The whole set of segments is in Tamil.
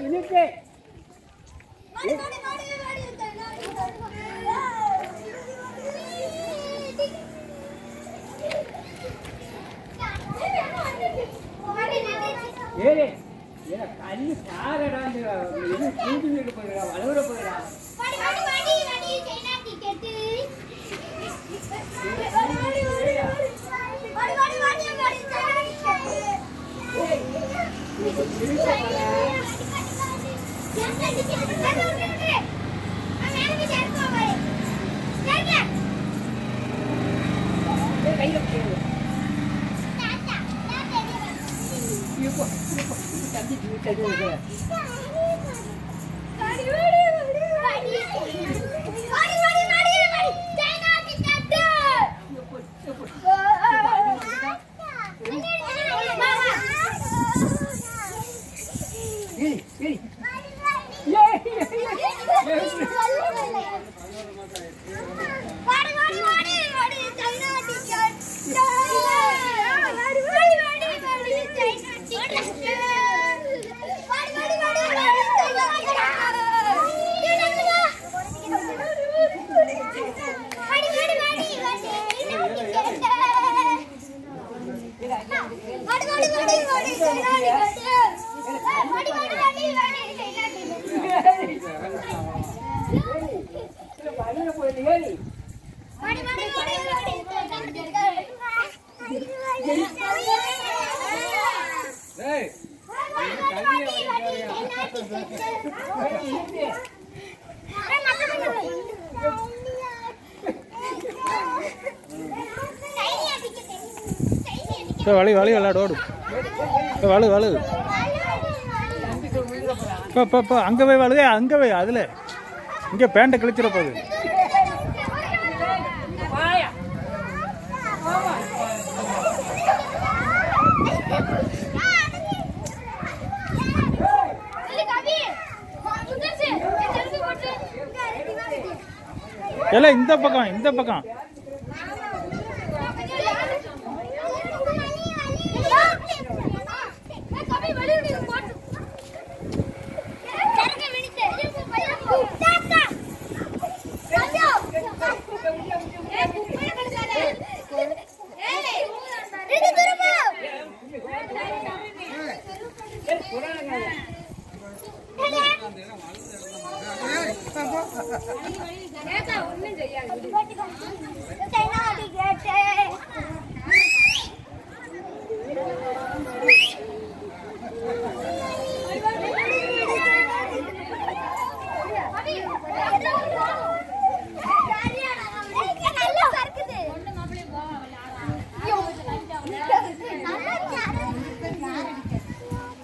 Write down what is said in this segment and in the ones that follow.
இனிக்கு ஏ யூனிட்டு ஏறே கண்ணு பாரடா இந்த இது தூக்கி வீட்டு போயிடா வளவுற போயிடா 还别的。打打打！别！这。இப்போ வலி வழி விளையாடு ஓடு. இப்போ வலு வலு. இப்போ இப்போ அங்கே போய் வழுக அங்கே போய் அதில். இங்கே பேண்ட்டை கிழிச்சிட போகுது. எல்லாம் இந்த பக்கம் இந்த பக்கம்.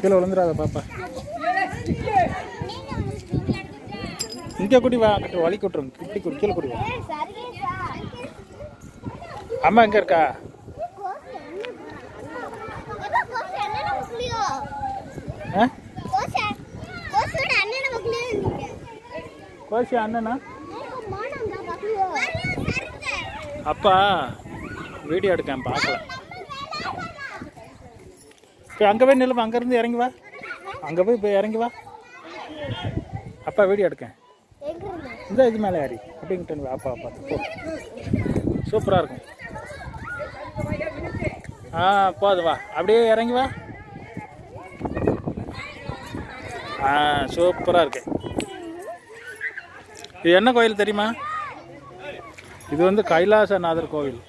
கீழே விழுந்துடாத பாப்பா. இங்கே குடி வா அங்கிட்டு வழி கூட்டுரும் இப்படி குடி கீழே குடி வா. அம்மா எங்கே இருக்கா? ஆ? கோஷி அண்ணனா? அப்பா வீடியோ எடுக்கேன் பார்க்கல போய் அங்கே போய் நில்லுமா அங்கேருந்து இறங்கி வா. அங்கே போய் போய் இறங்கி வா. அப்பா வீடியோ எடுக்கேன் இந்த இது மேலே ஏறி. அப்படின்ட்டு வா அப்பா போ. சூப்பராக இருக்கும். ஆ போது வா. அப்படியே இறங்கி வா. ஆ சூப்பராக இருக்கு. இது என்ன கோயில் தெரியுமா? இது வந்து கைலாசநாதர் கோவில்.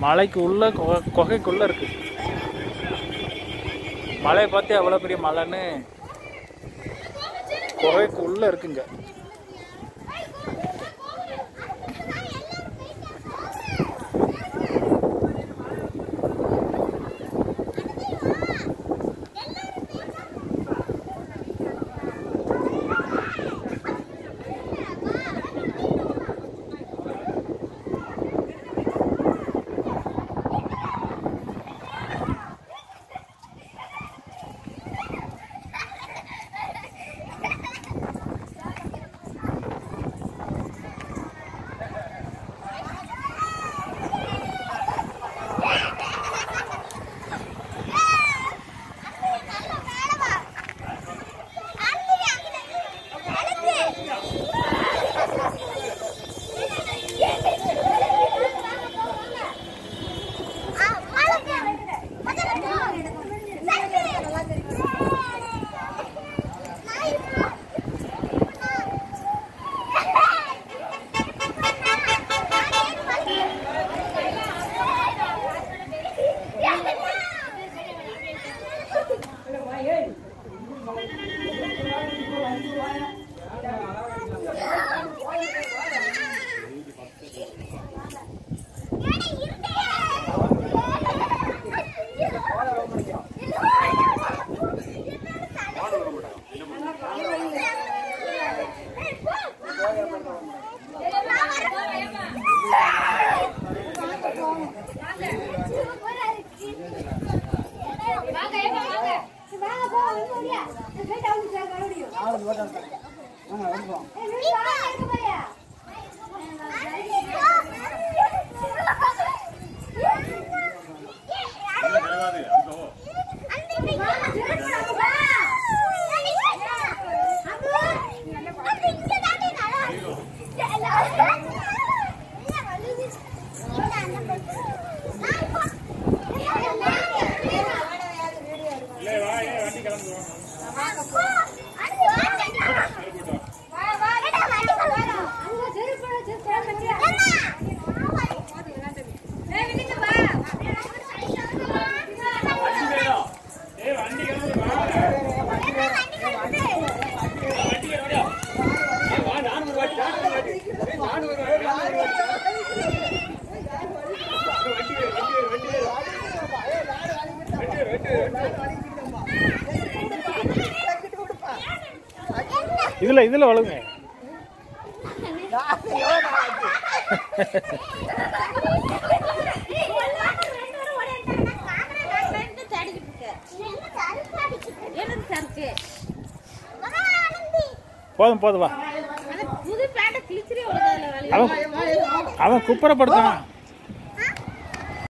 மலைக்கு உள்ள கொ- இருக்குது மலையை பார்த்து எவ்வளோ பெரிய மலைன்னு குகைக்கு இருக்குங்க. ஆ வந்து போட்டாங்க ஆ வந்து போங்க இதுல இதுல வளருங்க. போதும் போதும் வா. அவன் அவன் குப்புறப்படுத்தான்.